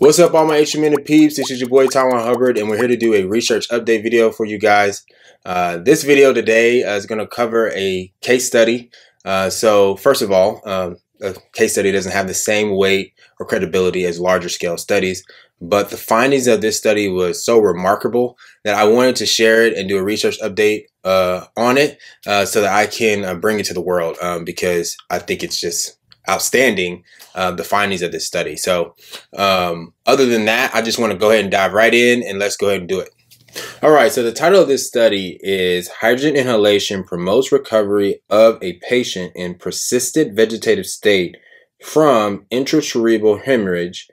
What's up, all my minute peeps? This is your boy Tywon Hubbard, and we're here to do a research update video for you guys. Uh, this video today uh, is going to cover a case study. Uh, so, first of all, um, a case study doesn't have the same weight or credibility as larger scale studies, but the findings of this study was so remarkable that I wanted to share it and do a research update uh, on it uh, so that I can bring it to the world um, because I think it's just outstanding uh, the findings of this study. So, um, other than that, I just want to go ahead and dive right in and let's go ahead and do it. All right, so the title of this study is Hydrogen Inhalation Promotes Recovery of a Patient in Persistent Vegetative State from Intracerebral Hemorrhage,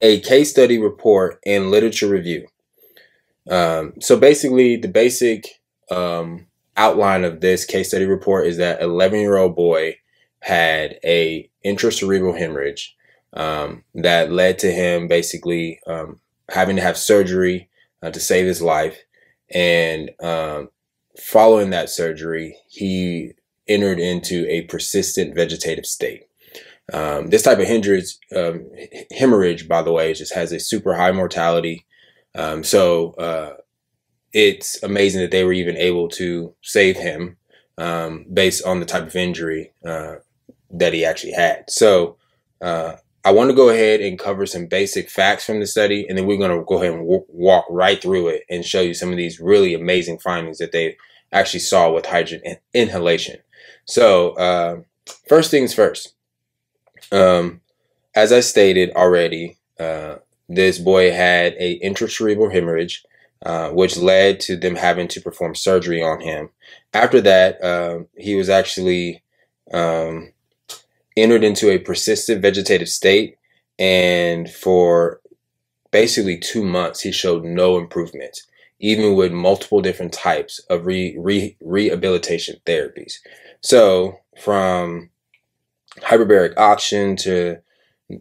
a Case Study Report and Literature Review. Um, so basically, the basic um, outline of this case study report is that 11 year old boy had a intracerebral hemorrhage um, that led to him basically um, having to have surgery uh, to save his life. And um, following that surgery, he entered into a persistent vegetative state. Um, this type of hemorrhage, um, hemorrhage, by the way, just has a super high mortality. Um, so uh, it's amazing that they were even able to save him based on the type of injury uh, that he actually had. So uh, I want to go ahead and cover some basic facts from the study, and then we're going to go ahead and w- walk right through it and show you some of these really amazing findings that they actually saw with hydrogen in- inhalation. So uh, first things first. Um, as I stated already, uh, this boy had a intracerebral hemorrhage, uh, which led to them having to perform surgery on him. After that, uh, he was actually um, entered into a persistent vegetative state, and for basically two months, he showed no improvement, even with multiple different types of re, re, rehabilitation therapies. So, from hyperbaric oxygen to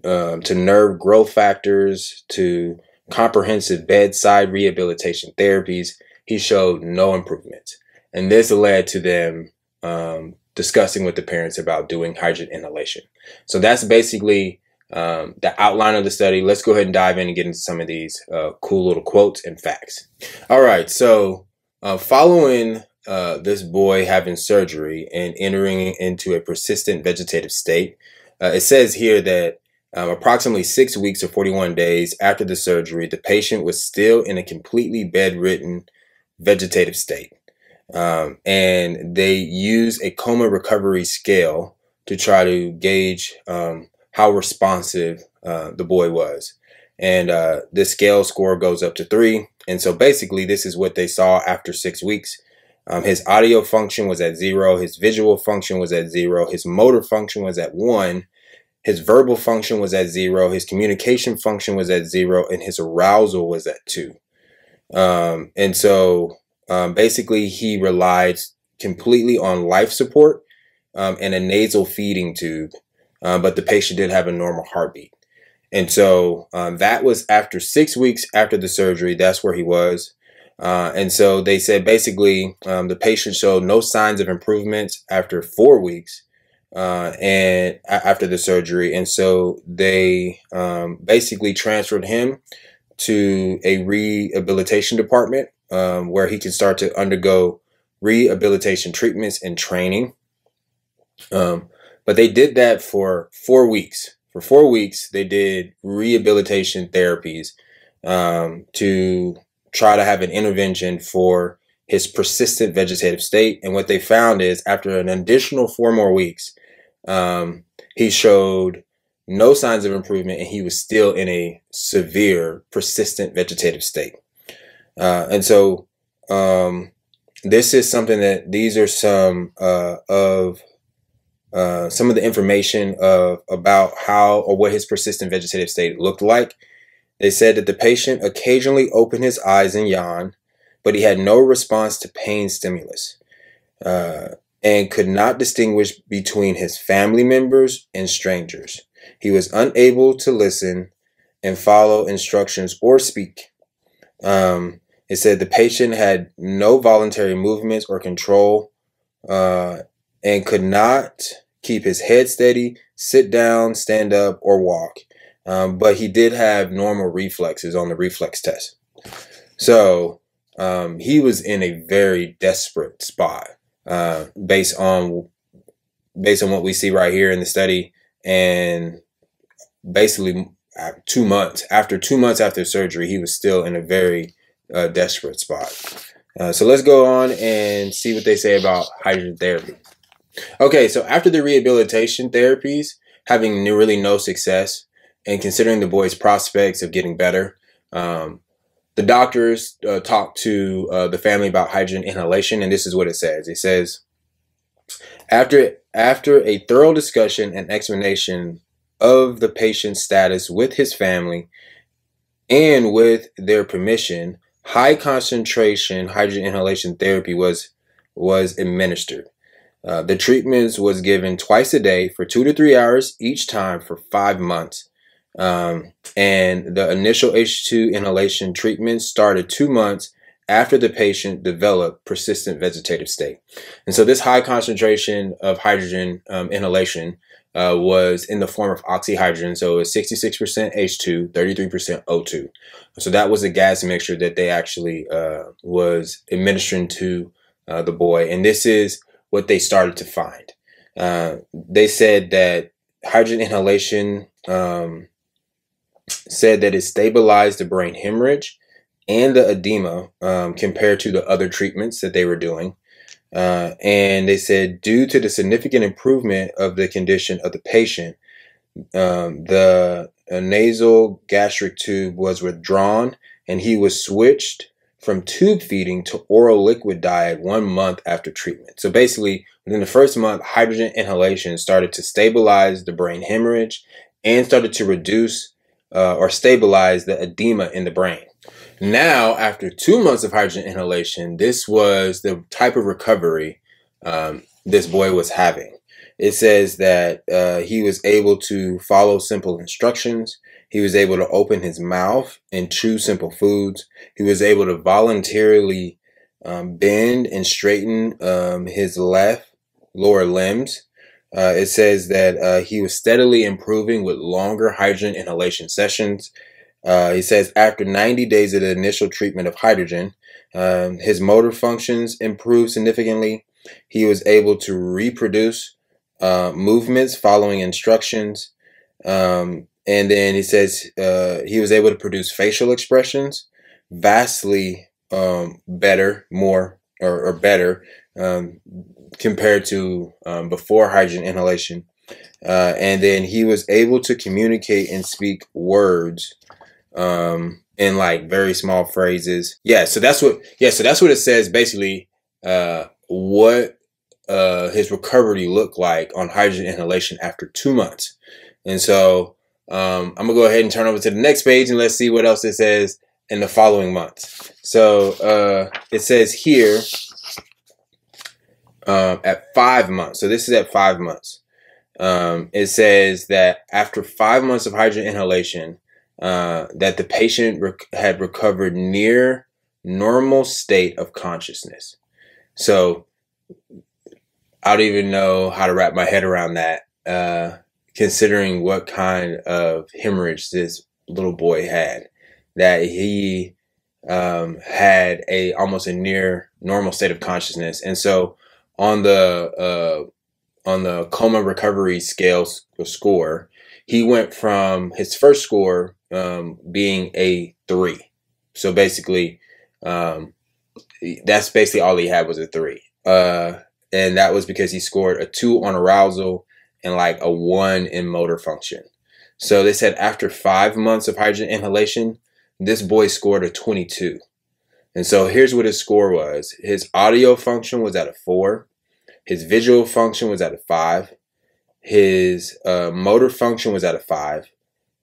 uh, to nerve growth factors to comprehensive bedside rehabilitation therapies, he showed no improvement. And this led to them um, discussing with the parents about doing hydrogen inhalation. So that's basically um, the outline of the study. Let's go ahead and dive in and get into some of these uh, cool little quotes and facts. All right, so uh, following uh, this boy having surgery and entering into a persistent vegetative state, uh, it says here that um, approximately six weeks or 41 days after the surgery, the patient was still in a completely bedridden vegetative state. Um, and they use a coma recovery scale to try to gauge um, how responsive uh, the boy was. And uh, the scale score goes up to three. And so basically, this is what they saw after six weeks. Um, his audio function was at zero, his visual function was at zero, his motor function was at one, his verbal function was at zero, his communication function was at zero, and his arousal was at two. Um, and so um, basically, he relied completely on life support um, and a nasal feeding tube, uh, but the patient did have a normal heartbeat. And so um, that was after six weeks after the surgery. That's where he was. Uh, and so they said basically um, the patient showed no signs of improvement after four weeks uh, and after the surgery. And so they um, basically transferred him to a rehabilitation department um, where he can start to undergo rehabilitation treatments and training. Um, but they did that for four weeks. For four weeks, they did rehabilitation therapies um, to try to have an intervention for his persistent vegetative state. And what they found is after an additional four more weeks, um, he showed no signs of improvement and he was still in a severe persistent vegetative state. Uh, and so um, this is something that these are some uh, of uh, some of the information of about how or what his persistent vegetative state looked like. They said that the patient occasionally opened his eyes and yawned, but he had no response to pain stimulus uh, and could not distinguish between his family members and strangers. He was unable to listen and follow instructions or speak. Um, it said the patient had no voluntary movements or control uh, and could not keep his head steady, sit down, stand up, or walk. um, but he did have normal reflexes on the reflex test. So um, he was in a very desperate spot uh, based on based on what we see right here in the study, and basically two months after two months after surgery, he was still in a very uh, desperate spot. Uh, so let's go on and see what they say about hydrogen therapy. Okay, so after the rehabilitation therapies having really no success, and considering the boy's prospects of getting better, um, the doctors uh, talked to uh, the family about hydrogen inhalation, and this is what it says. It says, after after a thorough discussion and explanation of the patient's status with his family and with their permission, high concentration hydrogen inhalation therapy was was administered. Uh, the treatments was given twice a day for two to three hours each time for five months. Um, and the initial H2 inhalation treatment started two months after the patient developed persistent vegetative state. And so this high concentration of hydrogen um, inhalation uh, was in the form of oxyhydrogen. So it was 66% H2, 33% O2. So that was a gas mixture that they actually uh, was administering to uh, the boy. And this is what they started to find. Uh, they said that hydrogen inhalation um, said that it stabilized the brain hemorrhage and the edema um, compared to the other treatments that they were doing. Uh, and they said, due to the significant improvement of the condition of the patient, um, the nasal gastric tube was withdrawn and he was switched from tube feeding to oral liquid diet one month after treatment. So basically, within the first month, hydrogen inhalation started to stabilize the brain hemorrhage and started to reduce uh, or stabilize the edema in the brain. Now, after two months of hydrogen inhalation, this was the type of recovery um, this boy was having. It says that uh, he was able to follow simple instructions. He was able to open his mouth and chew simple foods. He was able to voluntarily um, bend and straighten um, his left lower limbs. Uh, it says that uh, he was steadily improving with longer hydrogen inhalation sessions. Uh, he says after 90 days of the initial treatment of hydrogen, um, his motor functions improved significantly. He was able to reproduce uh, movements following instructions. Um, and then he says uh, he was able to produce facial expressions vastly um, better, more or, or better um, compared to um, before hydrogen inhalation. Uh, and then he was able to communicate and speak words um, in like very small phrases. Yeah, so that's what. Yeah, so that's what it says. Basically, uh, what uh, his recovery looked like on hydrogen inhalation after two months. And so um, I'm gonna go ahead and turn over to the next page and let's see what else it says in the following months. So uh, it says here um, at five months. So this is at five months. Um, it says that after five months of hydrogen inhalation, uh, that the patient rec- had recovered near normal state of consciousness. So I don't even know how to wrap my head around that, uh, considering what kind of hemorrhage this little boy had. That he um, had a almost a near normal state of consciousness, and so on the uh, on the coma recovery scale score, he went from his first score um, being a three. So basically, um, that's basically all he had was a three. Uh, and that was because he scored a two on arousal and like a one in motor function. So they said after five months of hydrogen inhalation, this boy scored a 22. And so here's what his score was. His audio function was at a four. His visual function was at a five. His uh, motor function was at a five.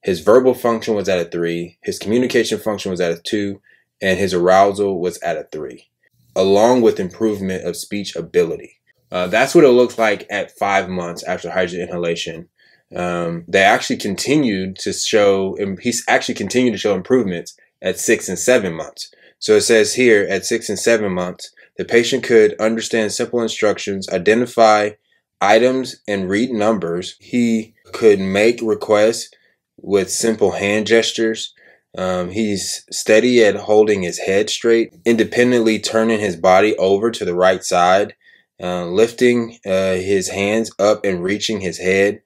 His verbal function was at a three. His communication function was at a two. And his arousal was at a three, along with improvement of speech ability. Uh, that's what it looks like at five months after hydrogen inhalation. Um, they actually continued to show, he's actually continued to show improvements at six and seven months. So it says here at six and seven months, the patient could understand simple instructions, identify items, and read numbers. He could make requests with simple hand gestures. Um, he's steady at holding his head straight, independently turning his body over to the right side, uh, lifting uh, his hands up and reaching his head,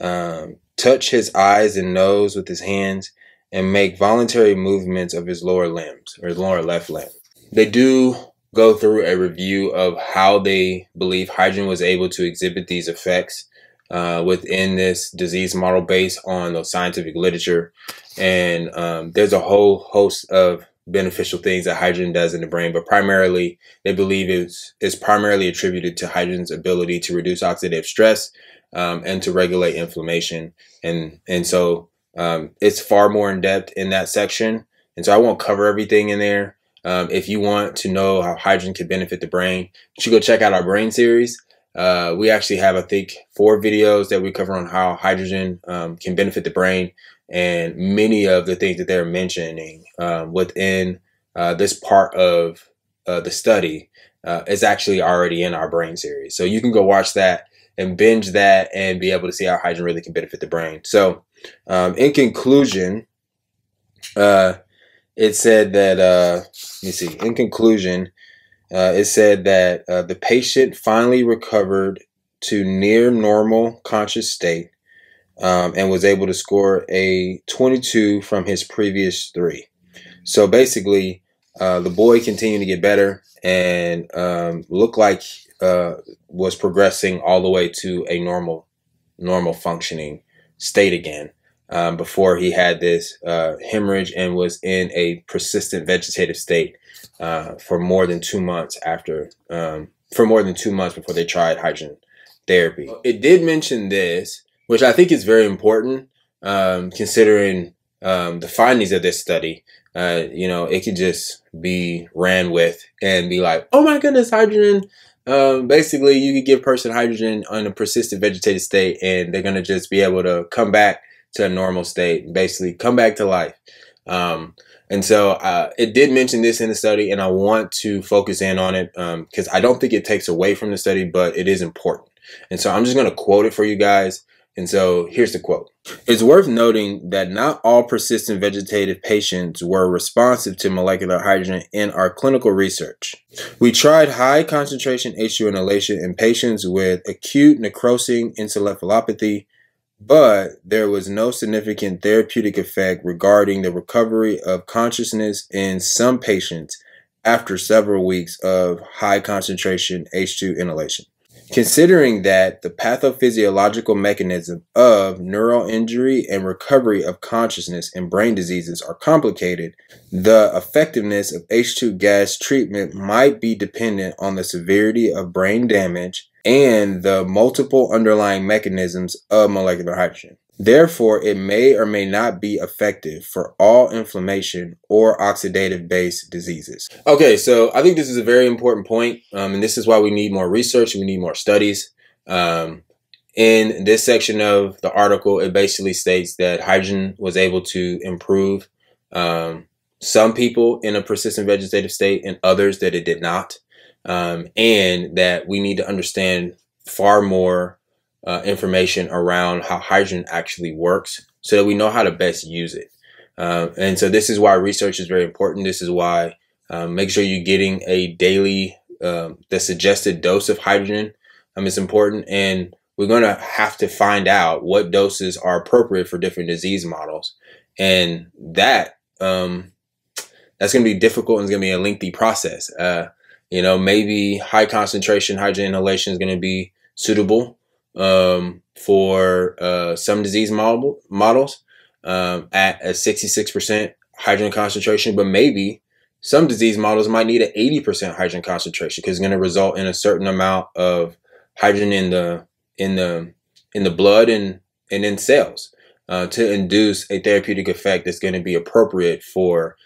um, touch his eyes and nose with his hands, and make voluntary movements of his lower limbs or his lower left limb. They do go through a review of how they believe hydrogen was able to exhibit these effects uh, within this disease model based on the scientific literature. And um, there's a whole host of beneficial things that hydrogen does in the brain, but primarily they believe it's, it's primarily attributed to hydrogen's ability to reduce oxidative stress um, and to regulate inflammation. And, and so um, it's far more in depth in that section. And so I won't cover everything in there. Um, if you want to know how hydrogen can benefit the brain, you should go check out our brain series. Uh, we actually have, I think, four videos that we cover on how hydrogen um, can benefit the brain, and many of the things that they're mentioning um, within uh, this part of uh, the study uh, is actually already in our brain series. So you can go watch that and binge that and be able to see how hydrogen really can benefit the brain. So, um, in conclusion, uh, it said that uh, let me see. In conclusion, uh, it said that uh, the patient finally recovered to near normal conscious state um, and was able to score a 22 from his previous three. So basically, uh, the boy continued to get better and um, looked like uh, was progressing all the way to a normal, normal functioning state again um, before he had this uh, hemorrhage and was in a persistent vegetative state uh, for more than two months after, um, for more than two months before they tried hydrogen therapy. It did mention this, which I think is very important um, considering um, the findings of this study. Uh, you know, it could just be ran with and be like, oh my goodness, hydrogen. Um, basically, you could give person hydrogen on a persistent vegetative state, and they're gonna just be able to come back to a normal state, basically come back to life. Um, and so uh, it did mention this in the study, and I want to focus in on it because um, I don't think it takes away from the study, but it is important. And so I'm just going to quote it for you guys. And so here's the quote. It's worth noting that not all persistent vegetative patients were responsive to molecular hydrogen in our clinical research. We tried high concentration H2 inhalation in patients with acute necrotizing encephalopathy but there was no significant therapeutic effect regarding the recovery of consciousness in some patients after several weeks of high concentration H2 inhalation. Considering that the pathophysiological mechanism of neural injury and recovery of consciousness in brain diseases are complicated, the effectiveness of H2 gas treatment might be dependent on the severity of brain damage and the multiple underlying mechanisms of molecular hydrogen. Therefore, it may or may not be effective for all inflammation or oxidative based diseases. Okay, so I think this is a very important point, um, and this is why we need more research and we need more studies. Um, in this section of the article, it basically states that hydrogen was able to improve um, some people in a persistent vegetative state and others that it did not um, and that we need to understand far more uh, information around how hydrogen actually works so that we know how to best use it. Um, and so this is why research is very important. This is why um, make sure you're getting a daily, um, the suggested dose of hydrogen um, is important. And we're going to have to find out what doses are appropriate for different disease models. And that, um, that's going to be difficult and it's going to be a lengthy process. Uh, you know, maybe high concentration hydrogen inhalation is going to be suitable um, for uh, some disease model, models um, at a 66% hydrogen concentration, but maybe some disease models might need an 80% hydrogen concentration because it's going to result in a certain amount of hydrogen in the in the in the blood and and in cells uh, to induce a therapeutic effect that's going to be appropriate for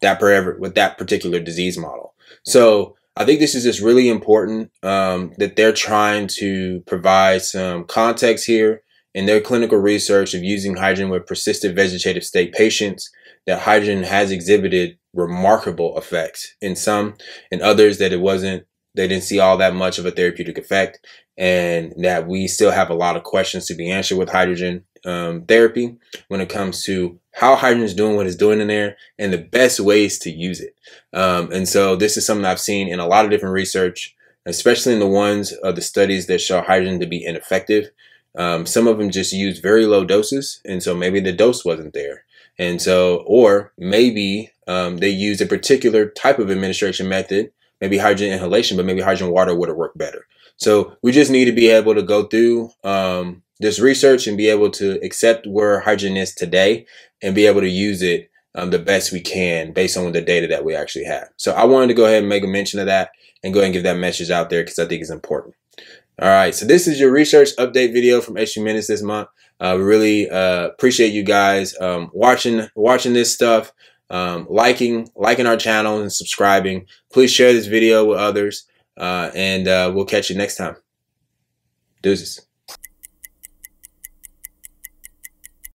that per with that particular disease model. So I think this is just really important um, that they're trying to provide some context here in their clinical research of using hydrogen with persistent vegetative state patients. That hydrogen has exhibited remarkable effects in some, and others that it wasn't. They didn't see all that much of a therapeutic effect, and that we still have a lot of questions to be answered with hydrogen um, therapy when it comes to how hydrogen is doing what it's doing in there and the best ways to use it. Um, and so this is something I've seen in a lot of different research, especially in the ones of the studies that show hydrogen to be ineffective. Um, some of them just use very low doses, and so maybe the dose wasn't there. And so, or maybe um, they used a particular type of administration method, maybe hydrogen inhalation, but maybe hydrogen water would have worked better. So we just need to be able to go through um, this research and be able to accept where hydrogen is today and be able to use it um, the best we can based on the data that we actually have. So I wanted to go ahead and make a mention of that and go ahead and give that message out there because I think it's important. All right, so this is your research update video from H2 Minutes this month. Uh, really uh, appreciate you guys um, watching watching this stuff, um, liking liking our channel and subscribing. Please share this video with others, uh, and uh, we'll catch you next time. Deuces.